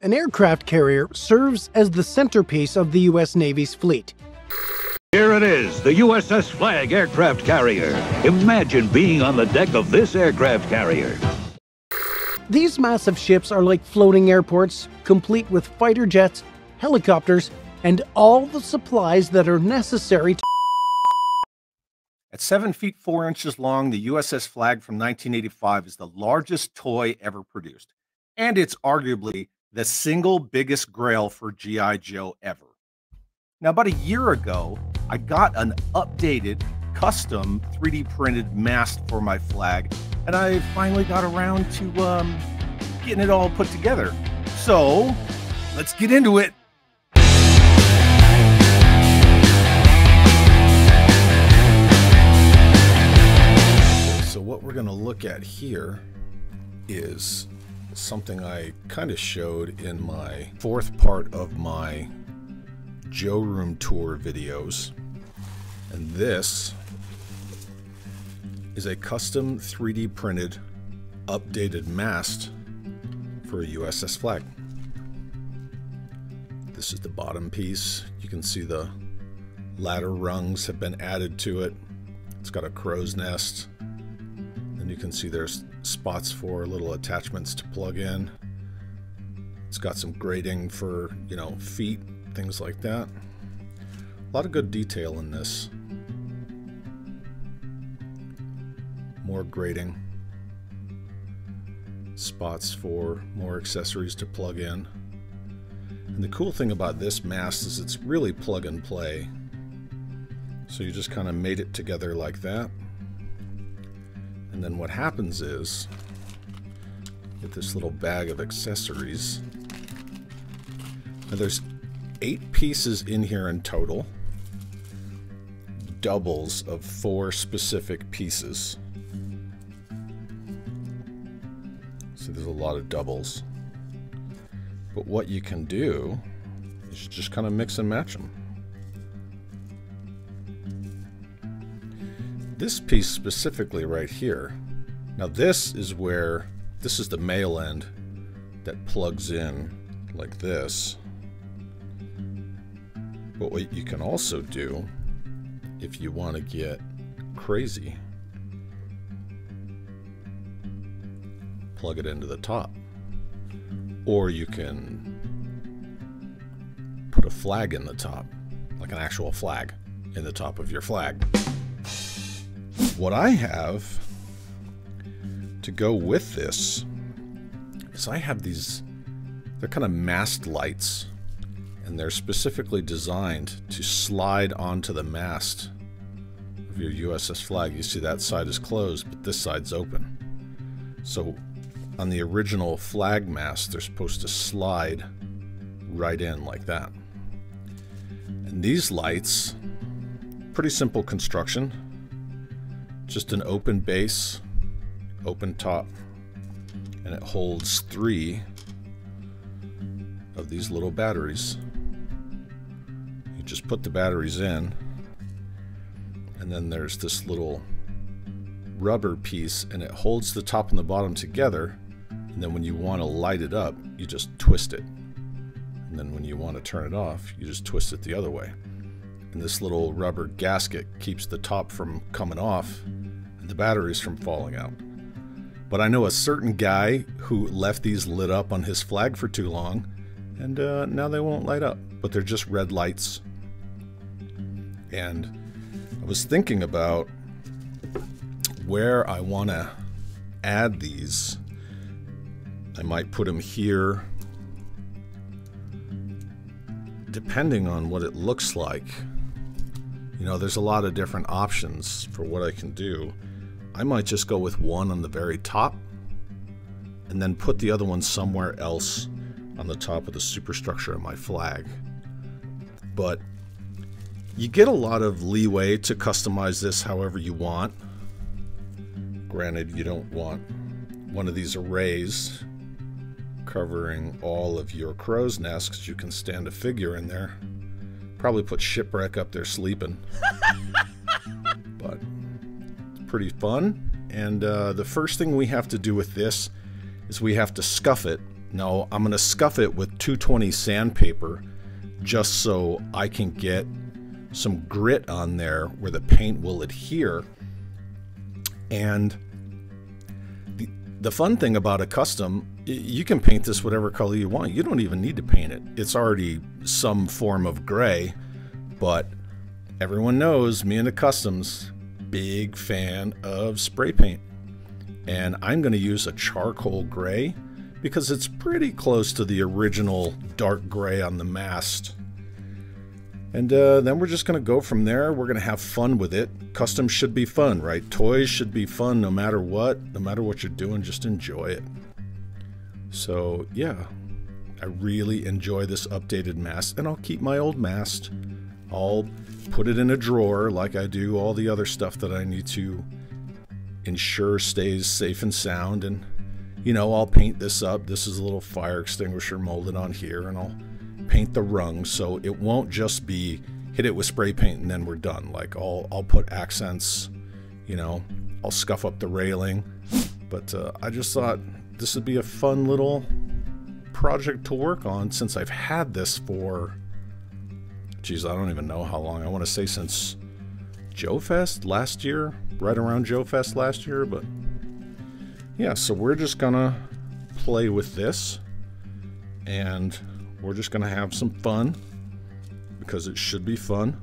An aircraft carrier serves as the centerpiece of the U.S. Navy's fleet. Here it is, the USS Flagg aircraft carrier. Imagine being on the deck of this aircraft carrier. These massive ships are like floating airports, complete with fighter jets, helicopters, and all the supplies that are necessary to. At 7 feet 4 inches long, the USS Flagg from 1985 is the largest toy ever produced. And it's arguably the single biggest grail for G.I. Joe ever. Now, about a year ago, I got an updated, custom 3D printed mast for my Flagg, and I finally got around to um, getting it all put together. So, let's get into it. So, what we're going to look at here is something I kind of showed in my fourth part of my Joe Room Tour videos. And this is a custom 3D printed updated mast for a USS Flagg. This is the bottom piece. You can see the ladder rungs have been added to it. It's got a crow's nest. And you can see there's spots for little attachments to plug in. It's got some grating for, you know, feet, things like that. A lot of good detail in this. More grating. Spots for more accessories to plug in. And the cool thing about this mast is it's really plug and play. So you just kind of made it together like that. And then what happens is, get this little bag of accessories. Now there's eight pieces in here in total. Doubles of four specific pieces. So there's a lot of doubles. But what you can do is just kind of mix and match them. This piece specifically right here. Now this is where, this is the male end that plugs in like this. But what you can also do, if you want to get crazy, plug it into the top. Or you can put a flag in the top, like an actual flag in the top of your Flagg what I have to go with this is I have these, they're kind of mast lights, and they're specifically designed to slide onto the mast of your USS Flagg. You see that side is closed, but this side's open. So on the original Flagg mast, they're supposed to slide right in like that. And these lights, pretty simple construction just an open base, open top, and it holds three of these little batteries. You just put the batteries in, and then there's this little rubber piece, and it holds the top and the bottom together. And then when you want to light it up, you just twist it. And then when you want to turn it off, you just twist it the other way. And this little rubber gasket keeps the top from coming off and the batteries from falling out. But I know a certain guy who left these lit up on his Flagg for too long, and uh, now they won't light up, but they're just red lights. And I was thinking about where I want to add these. I might put them here, depending on what it looks like. You know, there's a lot of different options for what I can do. I might just go with one on the very top and then put the other one somewhere else on the top of the superstructure of my Flagg. But you get a lot of leeway to customize this however you want. Granted, you don't want one of these arrays covering all of your crow's nests you can stand a figure in there. Probably put Shipwreck up there sleeping. but it's pretty fun. And uh, the first thing we have to do with this is we have to scuff it No, I'm going to scuff it with 220 sandpaper just so I can get some grit on there where the paint will adhere. And the, fun thing about a custom, you can paint this whatever color you want. You don't even need to paint it. It's already some form of gray, but everyone knows me and the customs, big fan of spray paint. And I'm going to use a charcoal gray because it's pretty close to the original dark gray on the mast. And uh, then we're just going to go from there. We're going to have fun with it. Customs should be fun, right? Toys should be fun no matter what. No matter what you're doing, just enjoy it. So, yeah, I really enjoy this updated mast, and I'll keep my old mast. I'll put it in a drawer like I do all the other stuff that I need to ensure stays safe and sound. And, you know, I'll paint this up. This is a little fire extinguisher molded on here, and I'll paint the rung so it won't just be hit it with spray paint and then we're done. Like I'll I'll put accents, you know, I'll scuff up the railing. But uh, I just thought this would be a fun little project to work on since I've had this for geez, I don't even know how long. I want to say since Joe Fest last year, right around Joe Fest last year, but yeah, so we're just gonna play with this and we're just going to have some fun because it should be fun.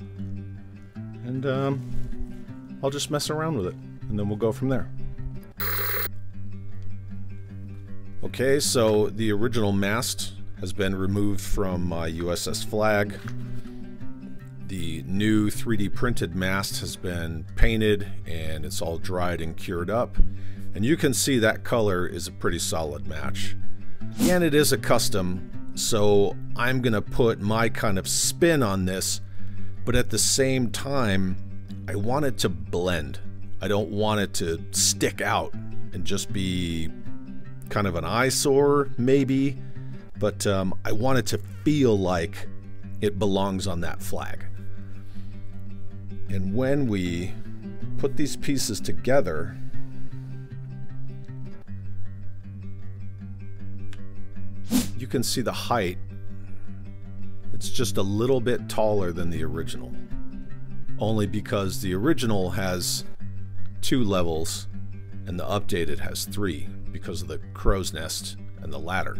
And um, I'll just mess around with it and then we'll go from there. Okay, so the original mast has been removed from my USS Flagg. The new 3D printed mast has been painted and it's all dried and cured up. And you can see that color is a pretty solid match. And it is a custom, so I'm going to put my kind of spin on this, but at the same time, I want it to blend. I don't want it to stick out and just be kind of an eyesore, maybe, but um, I want it to feel like it belongs on that Flagg. And when we put these pieces together, you can see the height. It's just a little bit taller than the original. Only because the original has two levels and the updated has three because of the crow's nest and the ladder.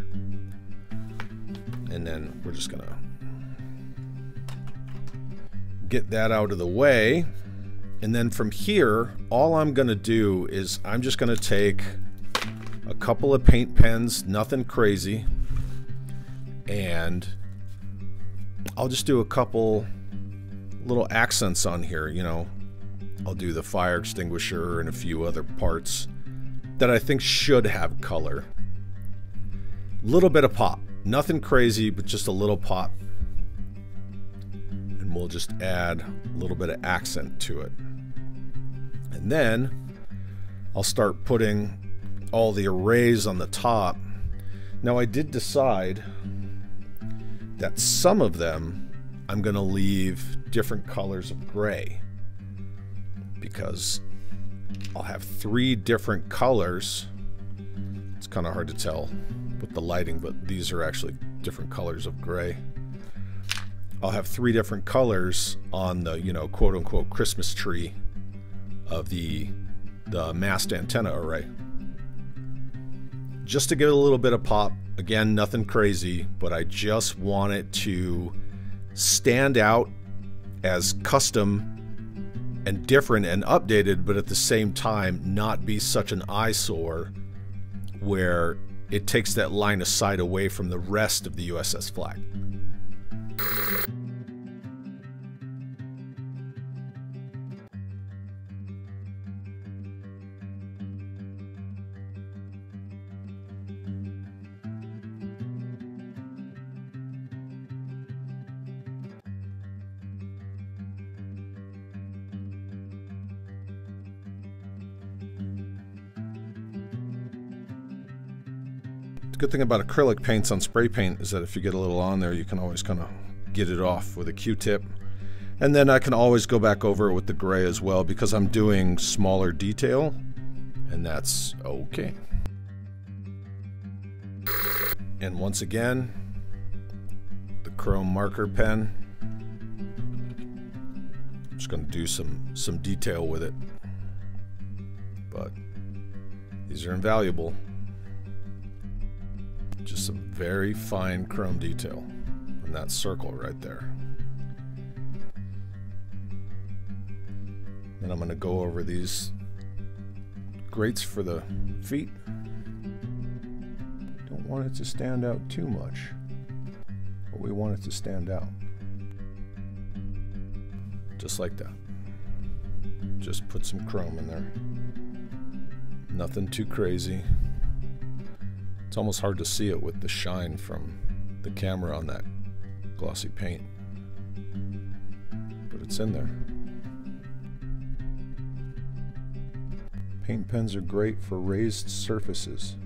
And then we're just gonna get that out of the way. And then from here, all I'm gonna do is I'm just gonna take a couple of paint pens, nothing crazy and I'll just do a couple little accents on here, you know. I'll do the fire extinguisher and a few other parts that I think should have color. Little bit of pop. Nothing crazy, but just a little pop. And we'll just add a little bit of accent to it. And then I'll start putting all the arrays on the top. Now I did decide that some of them I'm going to leave different colors of gray because I'll have three different colors. It's kind of hard to tell with the lighting, but these are actually different colors of gray. I'll have three different colors on the, you know, quote unquote Christmas tree of the the mast antenna array. Just to give it a little bit of pop Again, nothing crazy, but I just want it to stand out as custom and different and updated, but at the same time not be such an eyesore where it takes that line of sight away from the rest of the USS Flagg. Good thing about acrylic paints on spray paint is that if you get a little on there, you can always kind of get it off with a Q-tip. And then I can always go back over it with the gray as well because I'm doing smaller detail and that's okay. And once again, the chrome marker pen. I'm just going to do some, some detail with it. But these are invaluable. Just some very fine chrome detail on that circle right there. Then I'm going to go over these grates for the feet. Don't want it to stand out too much, but we want it to stand out. Just like that. Just put some chrome in there. Nothing too crazy. It's almost hard to see it with the shine from the camera on that glossy paint. But it's in there. Paint pens are great for raised surfaces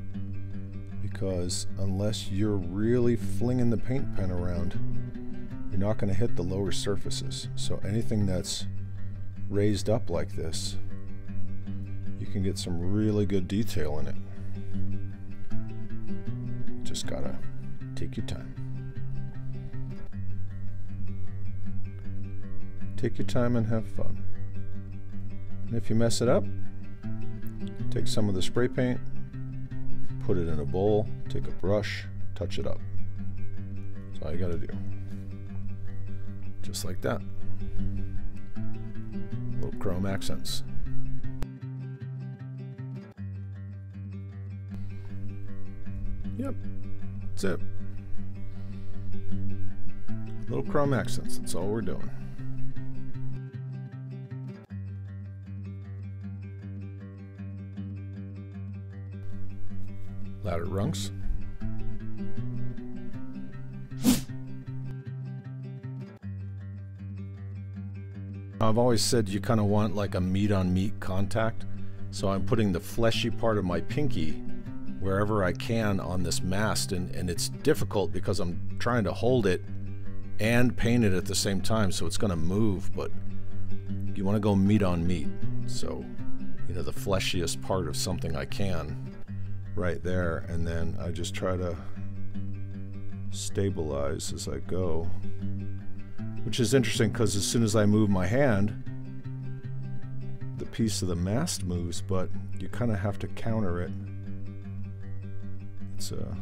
because unless you're really flinging the paint pen around, you're not going to hit the lower surfaces. So anything that's raised up like this, you can get some really good detail in it. Just gotta take your time. Take your time and have fun. And if you mess it up, take some of the spray paint, put it in a bowl, take a brush, touch it up. That's all you gotta do. Just like that. Little chrome accents. Yep, that's it. Little chrome accents, that's all we're doing. Ladder rungs. I've always said you kind of want like a meat on meat contact. So I'm putting the fleshy part of my pinky wherever I can on this mast. And, and it's difficult because I'm trying to hold it and paint it at the same time. So it's going to move, but you want to go meat on meat. So, you know, the fleshiest part of something I can right there. And then I just try to stabilize as I go which is interesting because as soon as I move my hand, the piece of the mast moves, but you kind of have to counter it. It's a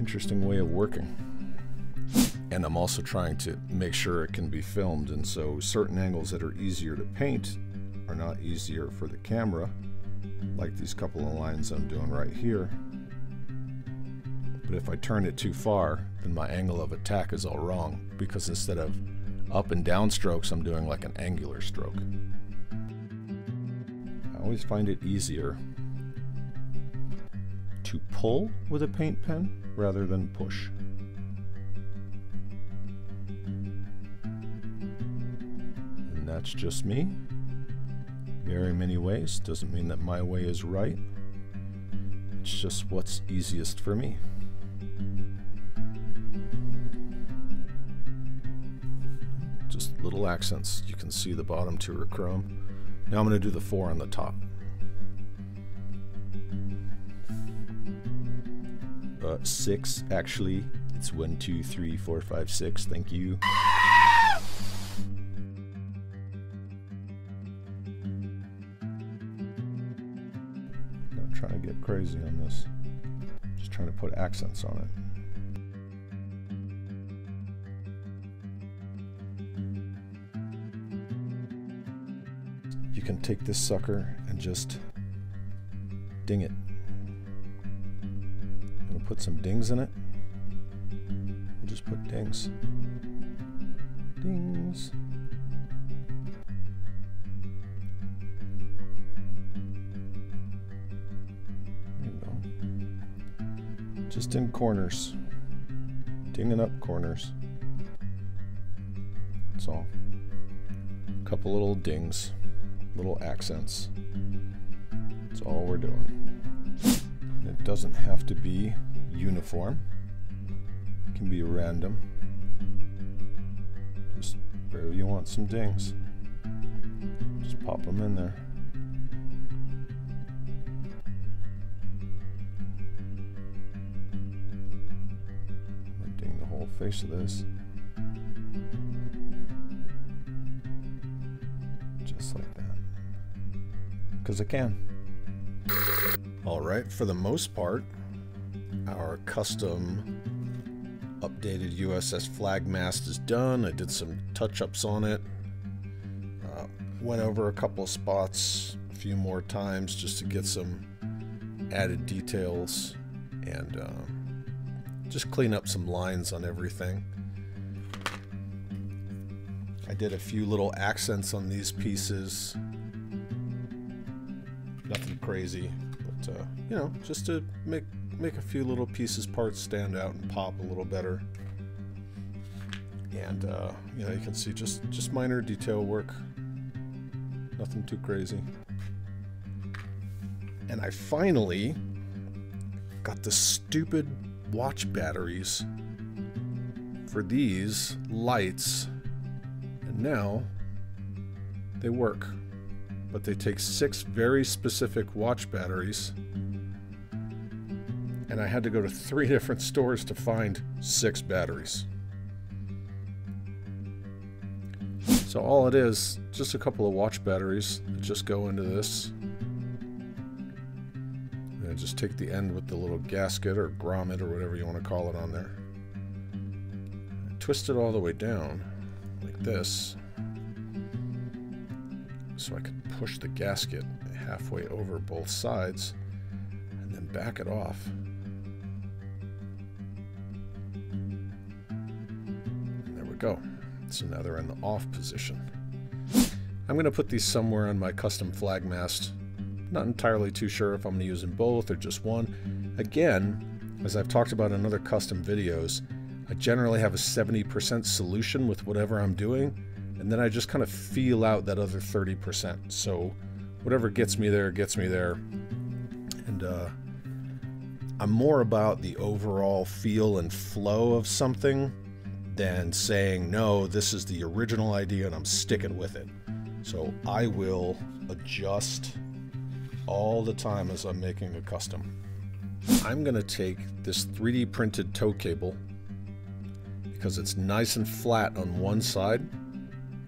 interesting way of working. And I'm also trying to make sure it can be filmed, and so certain angles that are easier to paint are not easier for the camera, like these couple of lines I'm doing right here. But if I turn it too far, then my angle of attack is all wrong because instead of up and down strokes, I'm doing like an angular stroke. I always find it easier to pull with a paint pen rather than push. And that's just me. Very many ways doesn't mean that my way is right. It's just what's easiest for me. Just little accents. You can see the bottom two are chrome. Now I'm going to do the four on the top. Uh, six, actually. It's one, two, three, four, five, six. Thank you. Not trying to get crazy on this. Just trying to put accents on it. You can take this sucker and just ding it. Put some dings in it. We'll just put dings. Dings. There you go. Just in corners. Dinging up corners. That's all. A couple little dings, little accents. That's all we're doing. And it doesn't have to be uniform. It can be random. Just wherever you want some dings. Just pop them in there. Ding the whole face of this. Just like that. Because I can. Alright, for the most part, our custom updated USS Flagg mast is done. I did some touch-ups on it. Uh, went over a couple of spots a few more times just to get some added details and uh, just clean up some lines on everything. I did a few little accents on these pieces. Nothing crazy, but uh, you know, just to make make a few little pieces parts stand out and pop a little better. And uh, you know, you can see just just minor detail work. Nothing too crazy. And I finally got the stupid watch batteries for these lights. And now they work. But they take six very specific watch batteries and I had to go to three different stores to find six batteries. So all it is, just a couple of watch batteries that just go into this. And just take the end with the little gasket or grommet or whatever you want to call it on there. Twist it all the way down, like this. So I can push the gasket halfway over both sides and then back it off. Go. So now they're in the off position. I'm going to put these somewhere on my custom Flagg mast. Not entirely too sure if I'm going to use them both or just one. Again, as I've talked about in other custom videos, I generally have a 70% solution with whatever I'm doing, and then I just kind of feel out that other 30%. So whatever gets me there, gets me there. And uh, I'm more about the overall feel and flow of something than saying, no, this is the original idea and I'm sticking with it. So I will adjust all the time as I'm making a custom. I'm going to take this 3D printed tow cable because it's nice and flat on one side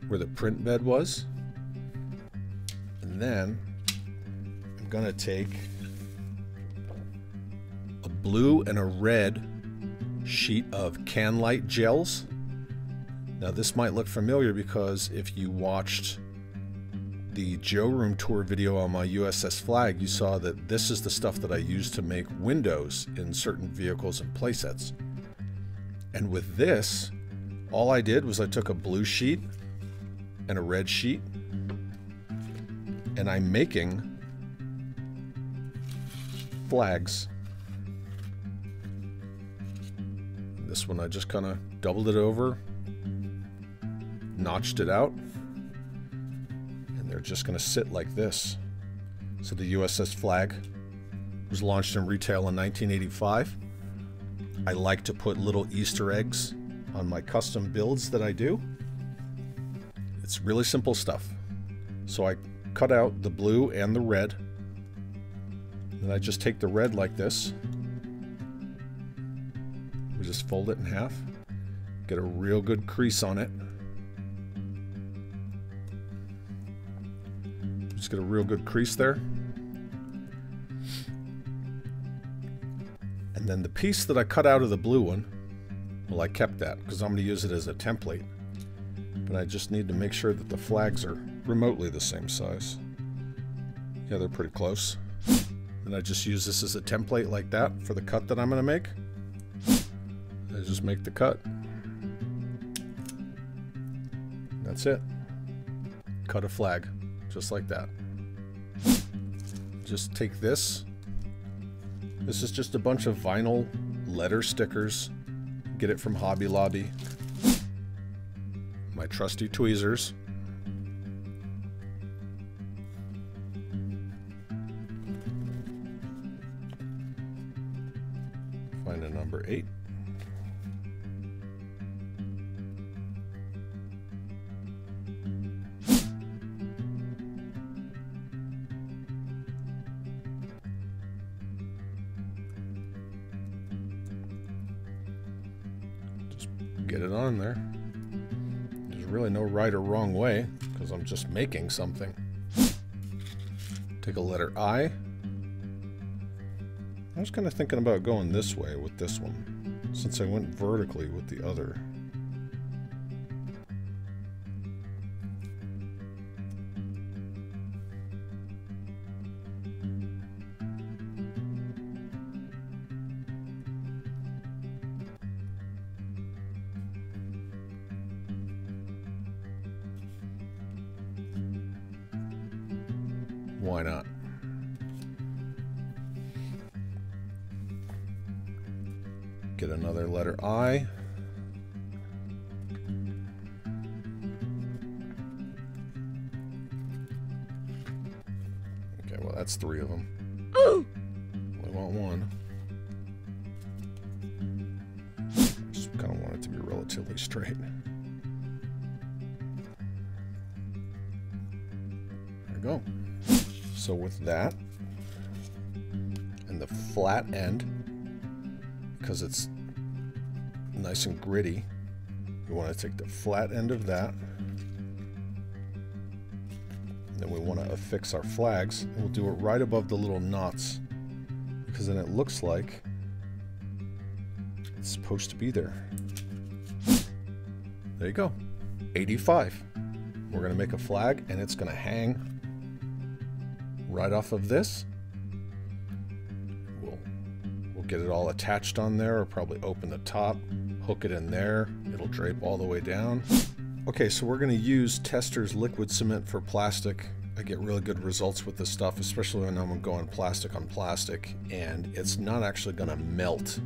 where the print bed was. And then I'm going to take a blue and a red sheet of Canlite gels. Now this might look familiar because if you watched the Joe Room tour video on my USS Flagg, you saw that this is the stuff that I use to make windows in certain vehicles and playsets. And with this, all I did was I took a blue sheet and a red sheet, and I'm making flags This one I just kind of doubled it over, notched it out, and they're just going to sit like this. So the USS Flagg was launched in retail in 1985. I like to put little Easter eggs on my custom builds that I do. It's really simple stuff. So I cut out the blue and the red. Then I just take the red like this just fold it in half. Get a real good crease on it. Just get a real good crease there. And then the piece that I cut out of the blue one, well, I kept that because I'm going to use it as a template. But I just need to make sure that the flags are remotely the same size. Yeah, they're pretty close. And I just use this as a template like that for the cut that I'm going to make. Just make the cut. That's it. Cut a flag, just like that. Just take this. This is just a bunch of vinyl letter stickers. Get it from Hobby Lobby. My trusty tweezers. Just making something. Take a letter I. I was kind of thinking about going this way with this one, since I went vertically with the other. Why not? Get another letter I. Okay, well that's three of them. With that, and the flat end, because it's nice and gritty, we want to take the flat end of that. Then we want to affix our flags, and we'll do it right above the little knots, because then it looks like it's supposed to be there. There you go. 85. We're going to make a flag, and it's going to hang right off of this. We'll, we'll get it all attached on there, or probably open the top, hook it in there. It'll drape all the way down. Okay, so we're going to use Testors liquid cement for plastic. I get really good results with this stuff, especially when I'm going plastic on plastic, and it's not actually going to melt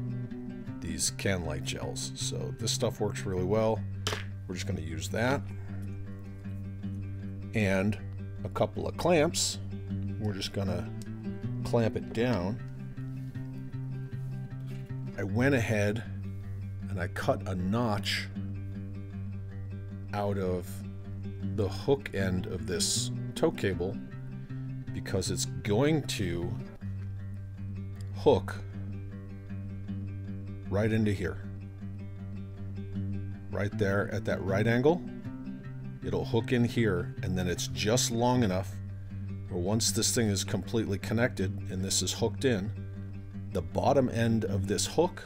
these can light gels. So this stuff works really well. We're just going to use that. And a couple of clamps. We're just to clamp it down. I went ahead and I cut a notch out of the hook end of this tow cable because it's going to hook right into here. Right there at that right angle. It'll hook in here and then it's just long enough where once this thing is completely connected and this is hooked in, the bottom end of this hook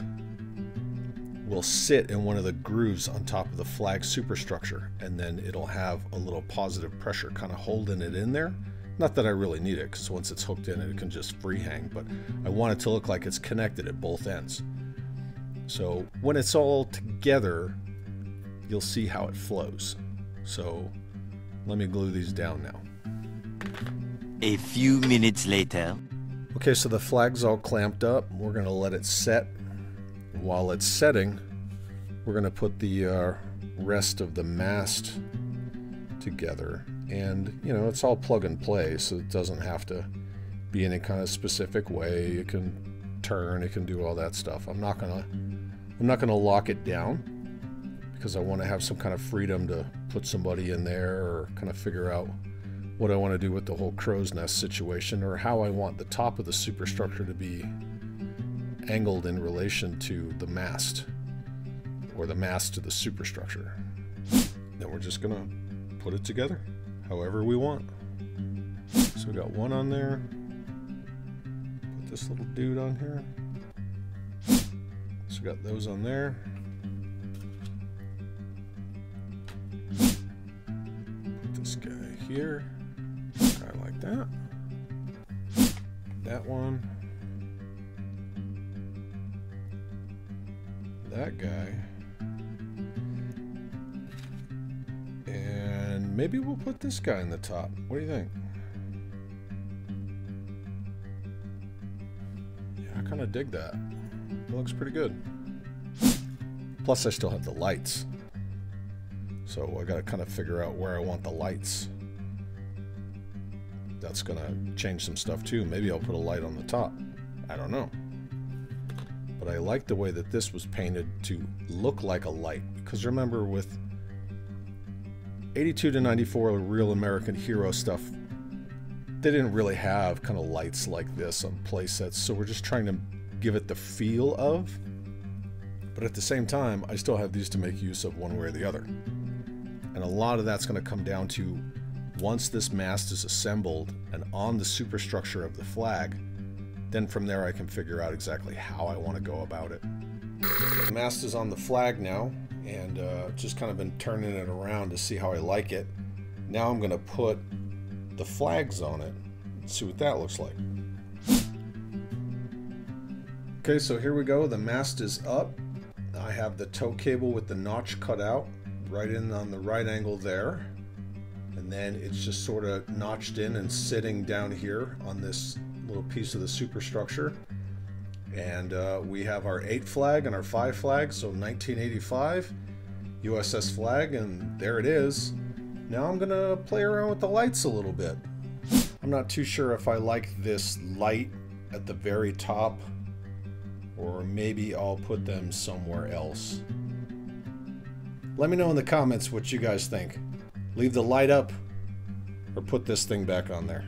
will sit in one of the grooves on top of the Flagg superstructure and then it'll have a little positive pressure kind of holding it in there. Not that I really need it because once it's hooked in it can just free hang, but I want it to look like it's connected at both ends. So when it's all together, you'll see how it flows. So let me glue these down now. A few minutes later. Okay, so the flag's all clamped up. We're going to let it set. While it's setting, we're going to put the uh, rest of the mast together. And, you know, it's all plug and play, so it doesn't have to be any kind of specific way. It can turn, it can do all that stuff. I'm not going to I'm not going to lock it down because I want to have some kind of freedom to put somebody in there or kind of figure out what I want to do with the whole crow's nest situation or how I want the top of the superstructure to be angled in relation to the mast or the mast to the superstructure. Then we're just gonna put it together however we want. So we got one on there. Put this little dude on here. So we got those on there. Put this guy here. That. That one. That guy. And maybe we'll put this guy in the top. What do you think? Yeah, I kind of dig that. It looks pretty good. Plus, I still have the lights. So I got to kind of figure out where I want the lights. That's going to change some stuff too. Maybe I'll put a light on the top. I don't know. But I like the way that this was painted to look like a light. Because remember with 82 to 94 real American hero stuff, they didn't really have kind of lights like this on playsets. So we're just trying to give it the feel of But at the same time, I still have these to make use of one way or the other. And a lot of that's going to come down to once this mast is assembled and on the superstructure of the Flagg, then from there I can figure out exactly how I want to go about it. The mast is on the Flagg now, and uh, just kind of been turning it around to see how I like it. Now I'm going to put the flags on it, see what that looks like. Okay, so here we go. The mast is up. I have the tow cable with the notch cut out right in on the right angle there. And then it's just sort of notched in and sitting down here on this little piece of the superstructure. And uh, we have our 8 flag and our 5 flag, so 1985 USS Flagg, and there it is. Now I'm to play around with the lights a little bit. I'm not too sure if I like this light at the very top, or maybe I'll put them somewhere else. Let me know in the comments what you guys think. Leave the light up, or put this thing back on there.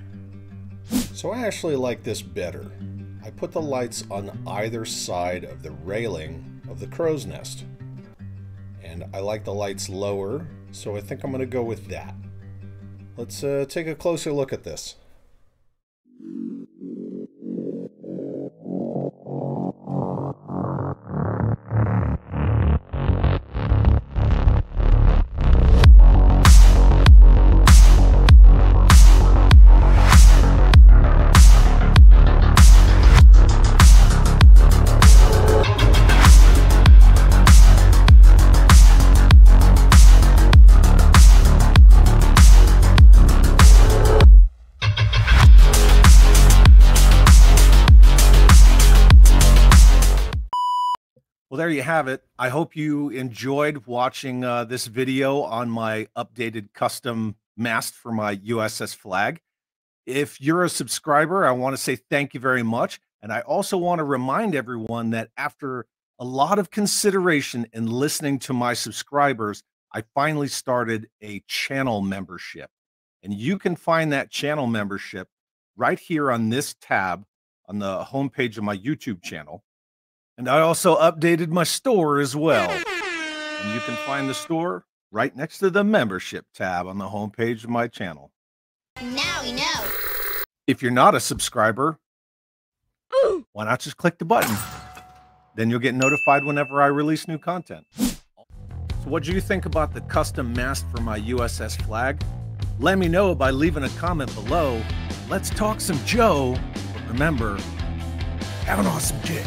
So I actually like this better. I put the lights on either side of the railing of the crow's nest. And I like the lights lower, so I think I'm going to go with that. Let's uh, take a closer look at this. Well, there you have it. I hope you enjoyed watching uh, this video on my updated custom mast for my USS Flagg. If you're a subscriber, I want to say thank you very much. And I also want to remind everyone that after a lot of consideration and listening to my subscribers, I finally started a channel membership. And you can find that channel membership right here on this tab on the homepage of my YouTube channel. And I also updated my store as well. And you can find the store right next to the membership tab on the homepage of my channel. Now we know. If you're not a subscriber, why not just click the button? Then you'll get notified whenever I release new content. So, what do you think about the custom mast for my USS Flagg? Let me know by leaving a comment below. Let's talk some Joe. But remember, have an awesome day.